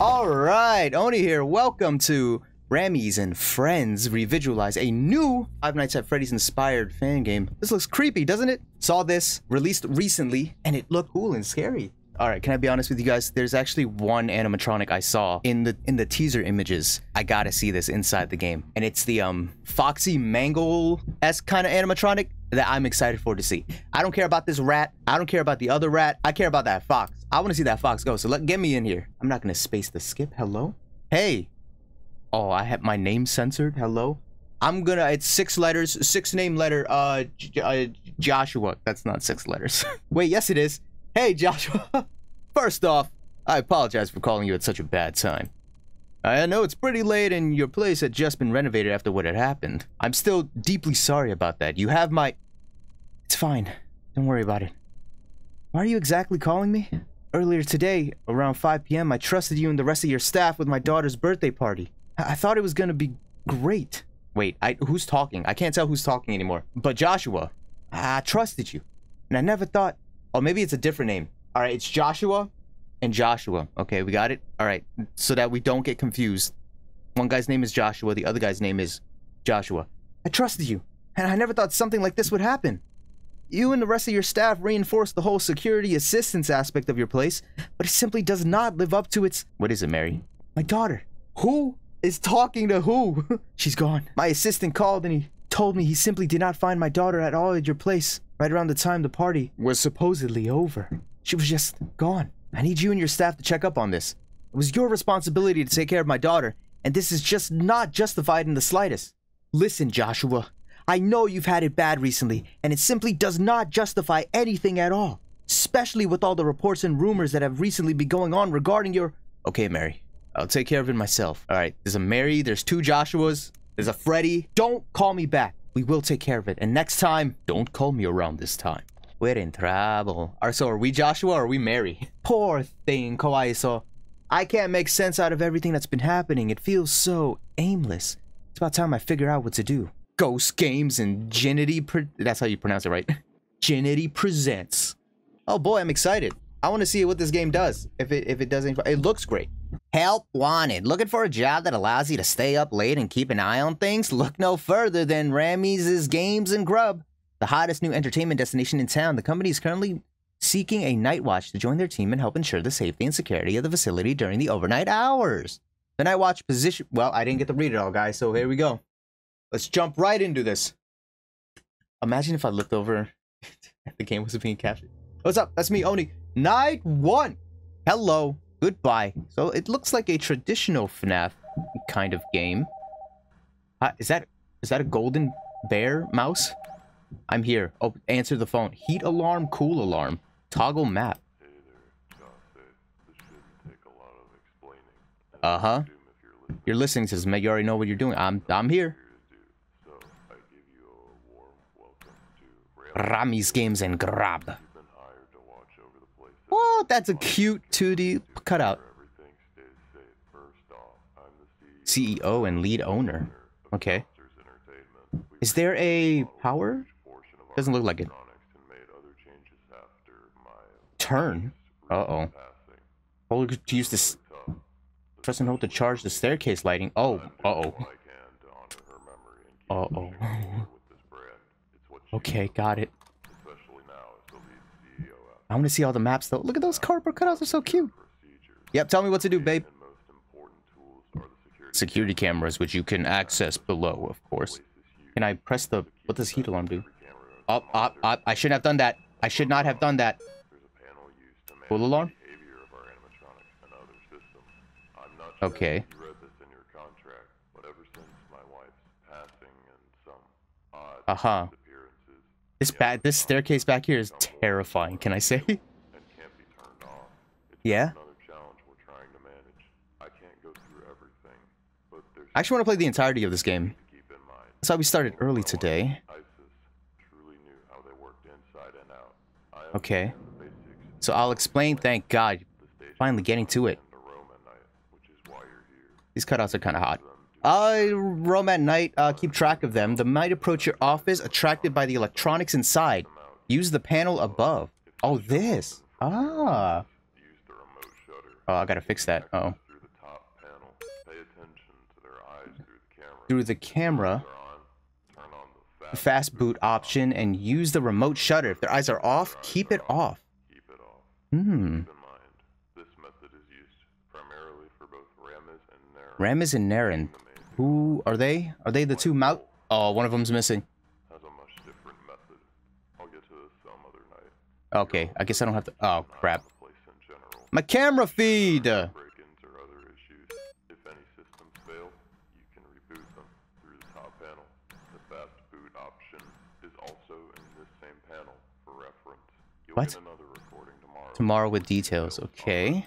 All right, Oni here. Welcome to Ramiz and Friends Revisualize, a new Five Nights at Freddy's inspired fan game. This looks creepy, doesn't it? Saw this released recently, and it looked cool and scary. All right, can I be honest with you guys? There's actually one animatronic I saw in the in the teaser images. I gotta see this inside the game, and it's the um Foxy Mangle s kind of animatronic that I'm excited for to see. I don't care about this rat. I don't care about the other rat. I care about that fox. I want to see that fox go. So let get me in here. I'm not gonna space the skip. Hello. Hey. Oh, I have my name censored. Hello. I'm gonna. It's six letters. Six name letter. Uh, uh Joshua. That's not six letters. Wait, yes it is. Hey, Joshua. First off, I apologize for calling you at such a bad time. I know it's pretty late and your place had just been renovated after what had happened. I'm still deeply sorry about that. You have my... It's fine. Don't worry about it. Why are you exactly calling me? Earlier today, around 5 p.m., I trusted you and the rest of your staff with my daughter's birthday party. I, I thought it was gonna be great. Wait, I, who's talking? I can't tell who's talking anymore. But Joshua, I trusted you. And I never thought... Oh, maybe it's a different name. All right, it's Joshua and Joshua. Okay, we got it? All right, so that we don't get confused. One guy's name is Joshua, the other guy's name is Joshua. I trusted you, and I never thought something like this would happen. You and the rest of your staff reinforced the whole security assistance aspect of your place, but it simply does not live up to its... What is it, Mary? My daughter. Who is talking to who? She's gone. My assistant called and he told me he simply did not find my daughter at all at your place right around the time the party was supposedly over. She was just gone. I need you and your staff to check up on this. It was your responsibility to take care of my daughter, and this is just not justified in the slightest. Listen, Joshua, I know you've had it bad recently, and it simply does not justify anything at all, especially with all the reports and rumors that have recently been going on regarding your. Okay, Mary, I'll take care of it myself. All right, there's a Mary, there's two Joshuas, there's a Freddy. Don't call me back. We will take care of it, and next time, don't call me around this time. We're in trouble. Are so are we Joshua or are we Mary? Poor thing, Kawaiso. I can't make sense out of everything that's been happening. It feels so aimless. It's about time I figure out what to do. Ghost Games and Ginity That's how you pronounce it, right? Ginity Presents. Oh boy, I'm excited. I want to see what this game does. If it if it does anything. It looks great. Help wanted. Looking for a job that allows you to stay up late and keep an eye on things? Look no further than Ramiz' Games and Grub. The hottest new entertainment destination in town, the company is currently seeking a night watch to join their team and help ensure the safety and security of the facility during the overnight hours. The night watch position. Well, I didn't get to read it all, guys, so here we go. Let's jump right into this. Imagine if I looked over the game was being captured. What's up? That's me, Oni. Night one. Hello. Goodbye. So it looks like a traditional FNAF kind of game. Uh, is that is that a golden bear mouse? I'm here. Oh, answer the phone. Heat alarm, cool alarm. Toggle map. Uh-huh. You're listening to this, mate. You already know what you're doing. I'm I'm here. Ramiz Games and Grub. Oh, that's a cute 2D cutout. CEO and lead owner. Okay. Is there a power? Doesn't look like it. Turn? Uh-oh. Hold to use this... Press and hold to charge the staircase lighting. Oh, uh-oh. Uh-oh. okay, got it. I want to see all the maps, though. Look at those cardboard cutouts. They're so cute. Yep, tell me what to do, babe. Security cameras, which you can access below, of course. Can I press the... What does heat alarm do? I shouldn't have done that. I should not have done that. Full alarm? Okay. Uh-huh. This bad this staircase back here is terrifying, can I say? yeah? I actually want to play the entirety of this game. That's why we started early today. Okay. So I'll explain, thank God. Finally getting to it. These cutouts are kind of hot. I roam at night, uh, keep track of them. The might approach your office, attracted by the electronics inside. Use the panel above. Oh, this. Ah. Oh, I gotta fix that. Uh oh. Through the camera fast boot option, and use the remote shutter. If their eyes are off, keep it off. keep it off. Hmm. Keep mind, this method is used primarily for both Ramiz and Naren. Ramiz and Naren. Who are they? Are they the two mouth? Oh, one of them's missing. has a much different method. I'll get to this some other night. Okay, I guess I don't have to. Oh, crap. The place in general. My camera feed! Part Tomorrow with details. Okay.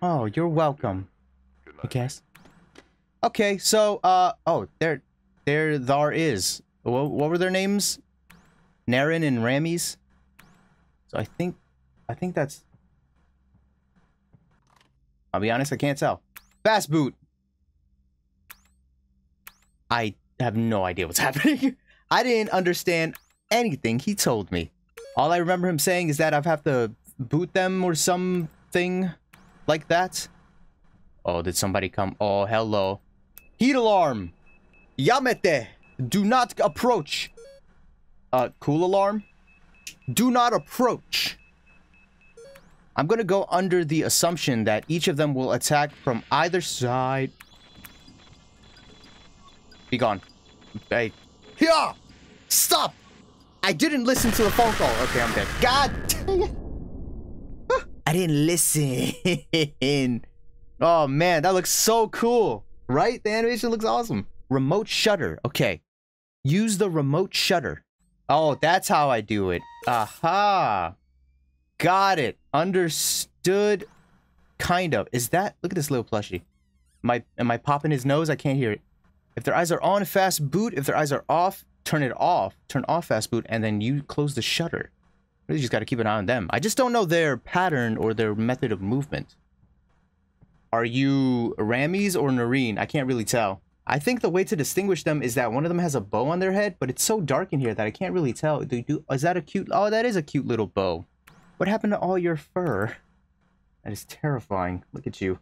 Oh, you're what welcome. I guess. Okay, so, uh, oh, there, there, Thar is. What, what were their names? Naren and Ramiz? So I think, I think that's. I'll be honest, I can't tell. Fast boot! I have no idea what's happening. I didn't understand anything he told me. All I remember him saying is that I have to boot them or something like that. Oh, did somebody come? Oh, hello. Heat alarm! Yamete! Do not approach! Uh, cool alarm? Do not approach! I'm gonna go under the assumption that each of them will attack from either side. Be gone. Hey. Yeah! Stop! I didn't listen to the phone call. Okay, I'm dead. God dang it. I didn't listen. Oh man, that looks so cool. Right? The animation looks awesome. Remote shutter. Okay. Use the remote shutter. Oh, that's how I do it. Aha. Got it. Understood. Kind of. Is that look at this little plushie. Am I am I popping his nose? I can't hear it. If their eyes are on, fast boot. If their eyes are off, turn it off. Turn off fast boot, and then you close the shutter. Really just gotta keep an eye on them. I just don't know their pattern or their method of movement. Are you Ramiz or Noreen? I can't really tell. I think the way to distinguish them is that one of them has a bow on their head, but it's so dark in here that I can't really tell. Do, do, is that a cute... Oh, that is a cute little bow. What happened to all your fur? That is terrifying. Look at you.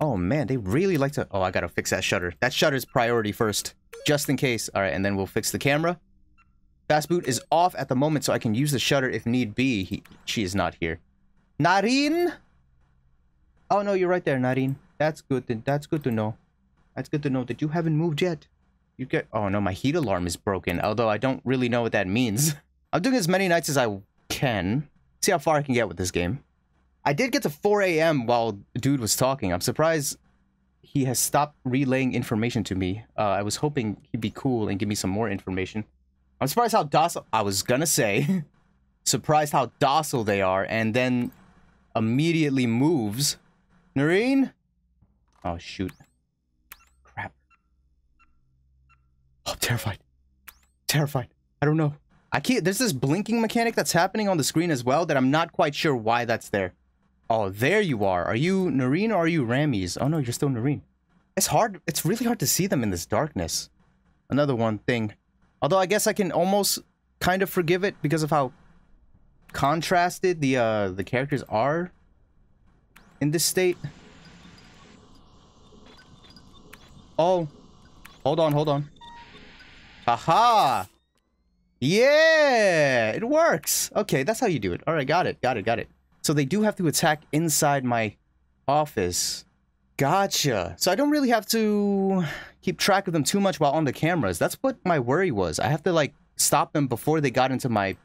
Oh, man, they really like to... Oh, I gotta fix that shutter. That shutter's priority first, just in case. All right, and then we'll fix the camera. Fast boot is off at the moment, so I can use the shutter if need be. He, she is not here. Nareen? Oh no, you're right there, Nareen. That's good. That's good to know. That's good to know that you haven't moved yet. You get. Oh no, my heat alarm is broken. Although I don't really know what that means. I'm doing as many nights as I can. See how far I can get with this game. I did get to 4 a.m. while dude was talking. I'm surprised he has stopped relaying information to me. Uh, I was hoping he'd be cool and give me some more information. I'm surprised how docile. I was gonna say, surprised how docile they are, and then immediately moves. Noreen? Oh, shoot. Crap. Oh, I'm terrified. Terrified. I don't know. I can't. There's this blinking mechanic that's happening on the screen as well that I'm not quite sure why that's there. Oh, there you are. Are you Noreen or are you Ramiz? Oh, no, you're still Noreen. It's hard. It's really hard to see them in this darkness. Another one thing. Although I guess I can almost kind of forgive it because of how contrasted the uh the characters are in this state. Oh. Hold on, hold on. Aha! Yeah! It works! Okay, that's how you do it. Alright, got it, got it, got it. So they do have to attack inside my office. Gotcha. So I don't really have to keep track of them too much while on the cameras. That's what my worry was. I have to, like, stop them before they got into my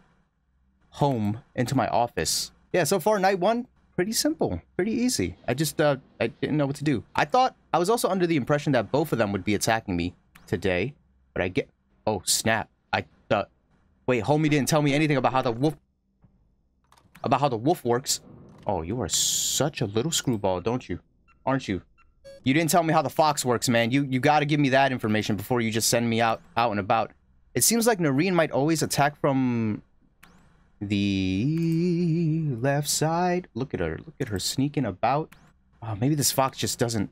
home, into my office. Yeah, so far, night one, pretty simple, pretty easy. I just, uh, I didn't know what to do. I thought, I was also under the impression that both of them would be attacking me today, but I get, oh, snap. I, uh, wait, homie didn't tell me anything about how the wolf, about how the wolf works. Oh, you are such a little screwball, don't you? Aren't you? You didn't tell me how the fox works, man. You, you gotta give me that information before you just send me out, out and about. It seems like Noreen might always attack from the left side. Look at her. Look at her sneaking about. Oh, maybe this fox just doesn't.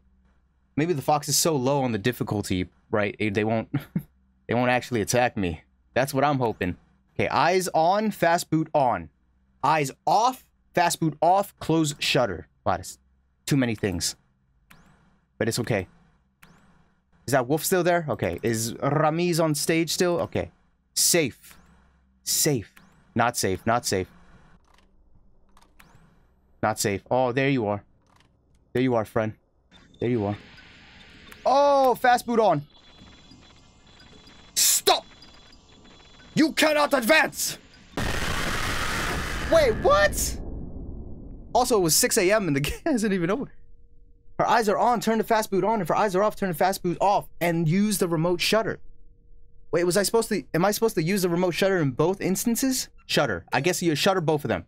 Maybe the fox is so low on the difficulty, right? They won't. they won't actually attack me. That's what I'm hoping. Okay, eyes on, fast boot on. Eyes off, fast boot off, close shutter. Wow, this Too many things. But it's okay. Is that Wolf still there? Okay. Is Ramiz on stage still? Okay. Safe. Safe. Not safe. Not safe. Not safe. Oh, there you are. There you are, friend. There you are. Oh, fast boot on. Stop! You cannot advance! Wait, what? Also, it was 6 a.m. and the game isn't even over. Her eyes are on, turn the fast boot on. If her eyes are off, turn the fast boot off and use the remote shutter. Wait, was I supposed to, am I supposed to use the remote shutter in both instances? Shutter. I guess you shutter both of them.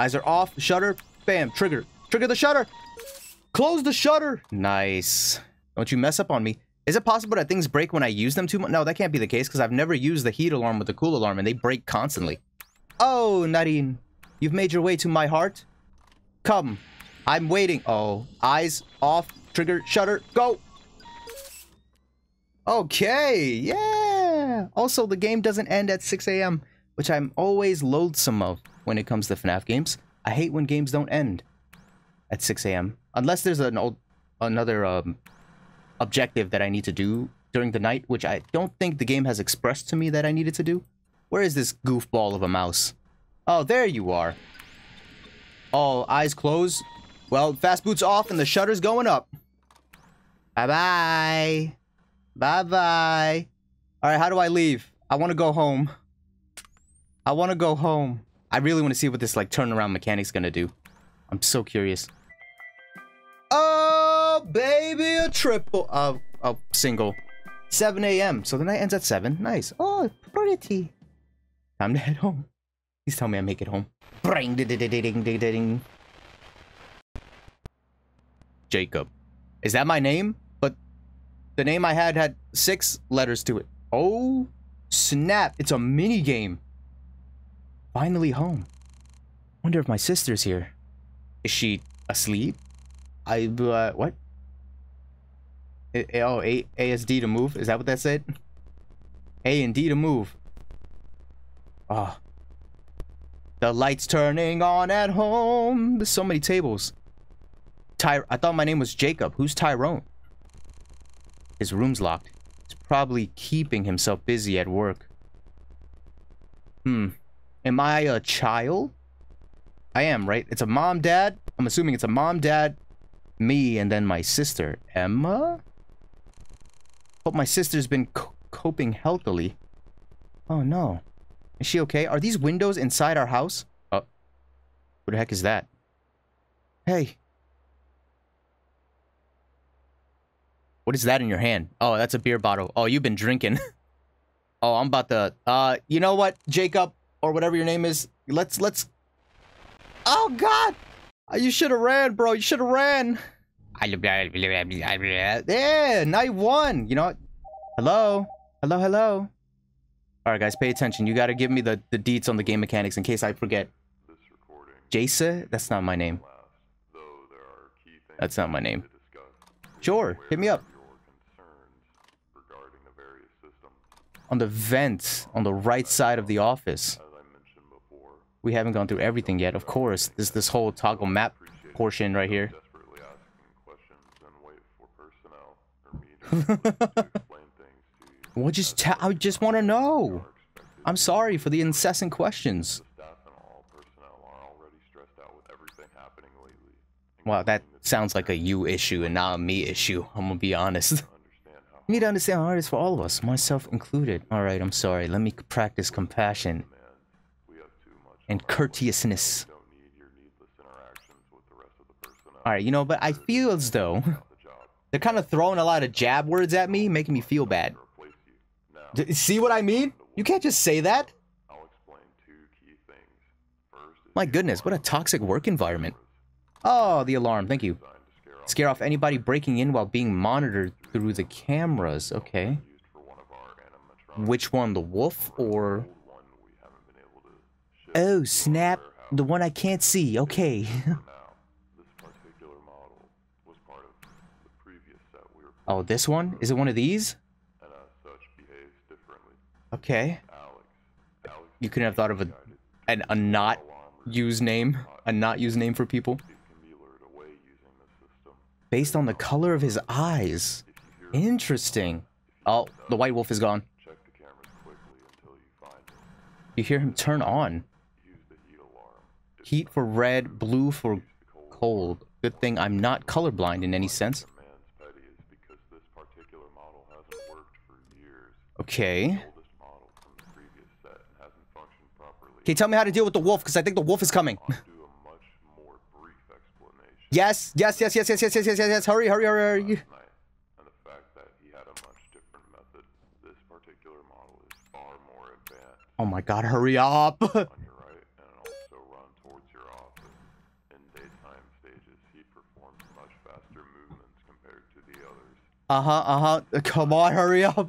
Eyes are off, shutter, bam, trigger. Trigger the shutter. Close the shutter. Nice. Don't you mess up on me. Is it possible that things break when I use them too much? No, that can't be the case because I've never used the heat alarm with the cool alarm and they break constantly. Oh, Nadine, you've made your way to my heart. Come, I'm waiting. Oh, eyes off, trigger, shutter, go. Okay, yeah. Also, the game doesn't end at 6 a.m., which I'm always loathsome of when it comes to FNAF games. I hate when games don't end at 6 a.m. Unless there's an old, another um, objective that I need to do during the night, which I don't think the game has expressed to me that I needed to do. Where is this goofball of a mouse? Oh, there you are. Oh, eyes closed. Well, fast boots off and the shutter's going up. Bye-bye. Bye-bye. All right, how do I leave? I want to go home. I want to go home. I really want to see what this, like, turnaround mechanic's gonna do. I'm so curious. Oh, baby, a triple. Uh, a single. 7 a.m. So the night ends at 7. Nice. Oh, pretty. Time to head home. Please tell me I make it home. Bring ding ding ding. Jacob. Is that my name? But the name I had had six letters to it. Oh, snap. It's a mini game. Finally home. Wonder if my sister's here. Is she asleep? I, uh, what? A oh, A ASD to move? Is that what that said? A and D to move. Ah. The lights turning on at home. There's so many tables. Ty I thought my name was Jacob. Who's Tyrone? His room's locked. He's probably keeping himself busy at work. Hmm. Am I a child? I am, right? It's a mom, dad. I'm assuming it's a mom, dad, me, and then my sister. Emma? Hope my sister's been coping healthily. Oh, no. Is she okay? Are these windows inside our house? Oh. What the heck is that? Hey. What is that in your hand? Oh, that's a beer bottle. Oh, you've been drinking. oh, I'm about to... Uh, you know what, Jacob? Or whatever your name is. Let's, let's... Oh, God! Uh, you should have ran, bro. You should have ran. Yeah, night one. You know what? Hello? Hello, hello? All right, guys, pay attention. You got to give me the, the deets on the game mechanics in case I forget. Jasa? That's not my name. That's not my name. Sure, hit me up. On the vent, on the right side of the office. We haven't gone through everything yet, of course. There's this whole toggle map portion right here. Well, just I just want to know. I'm sorry for the incessant questions. Wow, that sounds like a you issue and not a me issue. I'm gonna be honest. you need to understand art it is for all of us, myself included. Alright, I'm sorry. Let me practice compassion and courteousness. Alright, you know, but I feel as though they're kind of throwing a lot of jab words at me, making me feel bad. D see what I mean? You can't just say that. My goodness, what a toxic work environment. Oh, the alarm, thank you. Scare off anybody breaking in while being monitored through the cameras, okay. Which one, the wolf or... Oh, snap, the one I can't see, okay. oh, this one? Is it one of these? Okay. You couldn't have thought of a an, a not use name, a not use name for people. Based on the color of his eyes. Interesting. Oh, the white wolf is gone. you hear him turn on. Heat for red, blue for cold. Good thing I'm not colorblind in any sense. the man's petty is because this particular model hasn't worked for years. Okay. Oldest model from the previous set and hasn't Okay, tell me how to deal with the wolf, because I think the wolf is coming. I'll do a much more brief explanation. yes, yes, yes, yes, yes, yes, yes, yes, yes, yes. Hurry, hurry, hurry, hurry. last night, and the fact that he had a much different method. This particular model is far more advanced Oh my god, hurry up. on your right and also run towards your office. In daytime stages, he performs much faster movements compared to the others. Uh-huh, uh-huh. Come on, hurry up.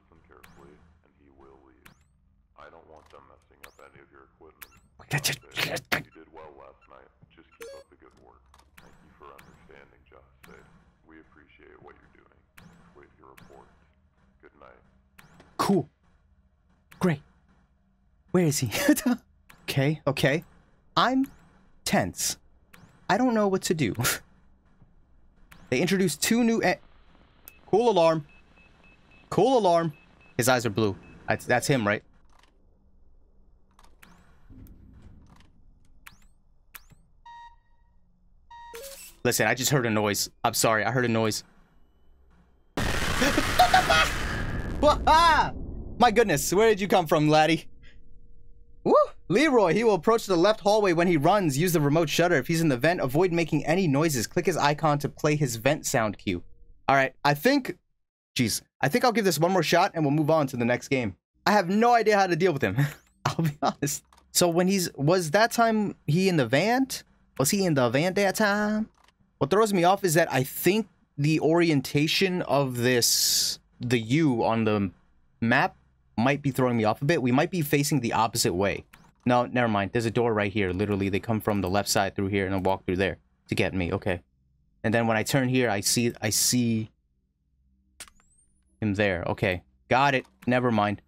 Good night. Cool. Great. Where is he? okay, okay. I'm tense. I don't know what to do. they introduced two new Cool alarm. Cool alarm. His eyes are blue. That's, that's him, right? Listen, I just heard a noise. I'm sorry, I heard a noise. My goodness, where did you come from, laddie? Woo! Leroy, he will approach the left hallway when he runs. Use the remote shutter. If he's in the vent, avoid making any noises. Click his icon to play his vent sound cue. All right, I think... Jeez. I think I'll give this one more shot and we'll move on to the next game. I have no idea how to deal with him. I'll be honest. So when he's... Was that time he in the vent? Was he in the vent that time? What throws me off is that I think the orientation of this... The U on the map might be throwing me off a bit. We might be facing the opposite way. No, never mind. There's a door right here. Literally, they come from the left side through here and walk through there to get me. Okay. And then when I turn here, I see I see him there. Okay. Got it. Never mind.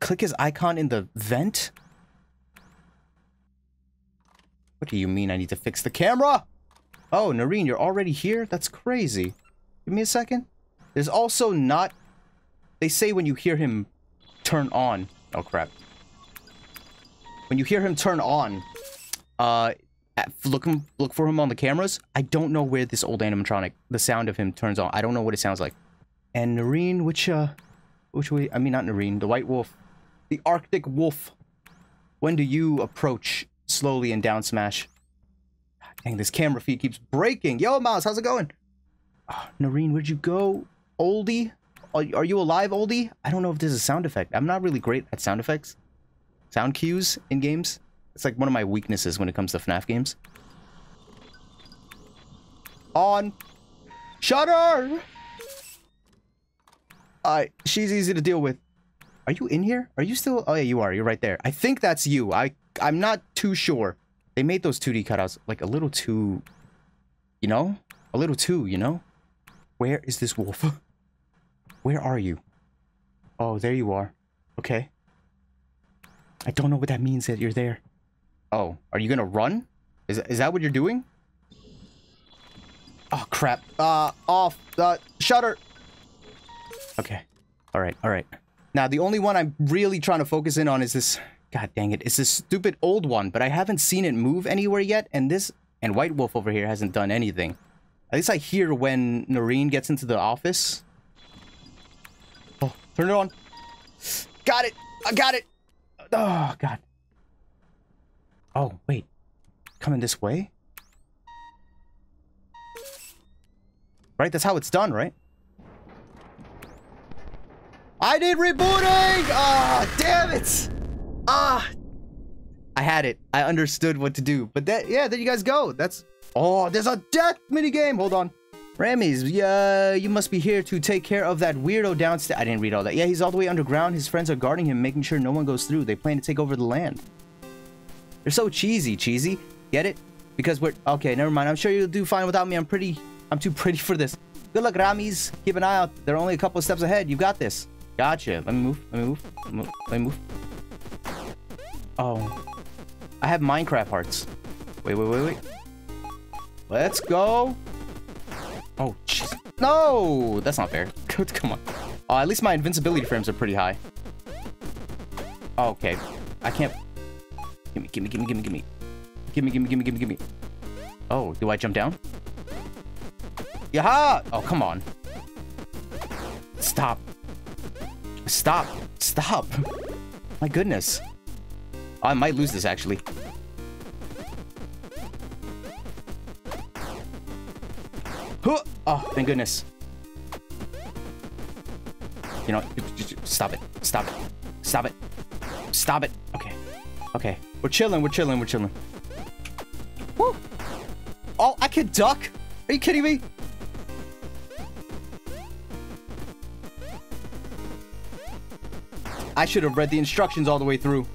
Click his icon in the vent? What do you mean I need to fix the camera? Oh, Noreen, you're already here? That's crazy. Give me a second. There's also not... They say when you hear him turn on... Oh, crap. When you hear him turn on, uh, look him, look for him on the cameras. I don't know where this old animatronic, the sound of him turns on. I don't know what it sounds like. And Noreen, which, uh, which way? I mean, not Noreen, the white wolf. The Arctic wolf. When do you approach slowly and down smash? Dang, this camera feed keeps breaking. Yo, Mouse, how's it going? Ah, Noreen, where'd you go? Oldie? Are, are you alive, Oldie? I don't know if this is a sound effect. I'm not really great at sound effects. Sound cues in games. It's like one of my weaknesses when it comes to FNAF games. On. Shutter! Uh, she's easy to deal with. Are you in here? Are you still? Oh yeah, you are. You're right there. I think that's you. I I'm not too sure. They made those 2D cutouts like a little too, you know, a little too, you know. Where is this wolf? Where are you? Oh, there you are. Okay. I don't know what that means that you're there. Oh, are you gonna run? Is is that what you're doing? Oh crap. Uh, off. Uh, shutter. Okay. All right. All right. Now the only one I'm really trying to focus in on is this. God dang it! It's this stupid old one, but I haven't seen it move anywhere yet. And this and White Wolf over here hasn't done anything. At least I hear when Noreen gets into the office. Oh, turn it on. Got it. I got it. Oh God. Oh wait, coming this way. Right, that's how it's done, right? I did rebooting! Ah, damn it! Ah! I had it. I understood what to do. But that, yeah, there you guys go. That's Oh, there's a death minigame. Hold on. Ramiz, yeah, you must be here to take care of that weirdo downstairs. I didn't read all that. Yeah, he's all the way underground. His friends are guarding him, making sure no one goes through. They plan to take over the land. They're so cheesy, cheesy. Get it? Because we're... Okay, never mind. I'm sure you'll do fine without me. I'm pretty... I'm too pretty for this. Good luck, Ramiz. Keep an eye out. They're only a couple steps ahead. You got this. Gotcha. Let me move. Let me move. Let me move. Oh. I have Minecraft hearts. Wait, wait, wait, wait. Let's go. Oh, jeez. No! That's not fair. Come on. Oh, at least my invincibility frames are pretty high. Okay. I can't... Gimme, gimme, gimme, gimme, gimme. Gimme, gimme, gimme, gimme, gimme. Oh, do I jump down? Yaha! Oh, come on. Stop. Stop. Stop. My goodness. I might lose this, actually. Oh, thank goodness. You know, stop it. Stop it. Stop it. Stop it. Okay. Okay. We're chilling. We're chilling. We're chilling. Woo! Oh, I can duck? Are you kidding me? I should have read the instructions all the way through.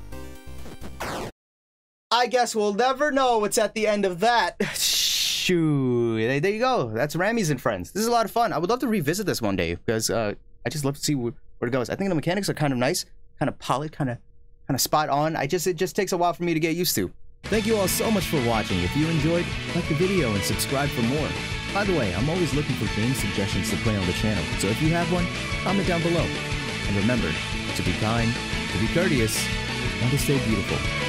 I guess we'll never know what's at the end of that. Shoo. There you go. That's Ramiz and Friends. This is a lot of fun. I would love to revisit this one day because uh, I just love to see where, where it goes. I think the mechanics are kind of nice, kind of polished, kind of kind of spot on. I just It just takes a while for me to get used to. Thank you all so much for watching. If you enjoyed, like the video and subscribe for more. By the way, I'm always looking for game suggestions to play on the channel, so if you have one, comment down below. And remember, to be kind, to be courteous, and to stay beautiful.